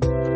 you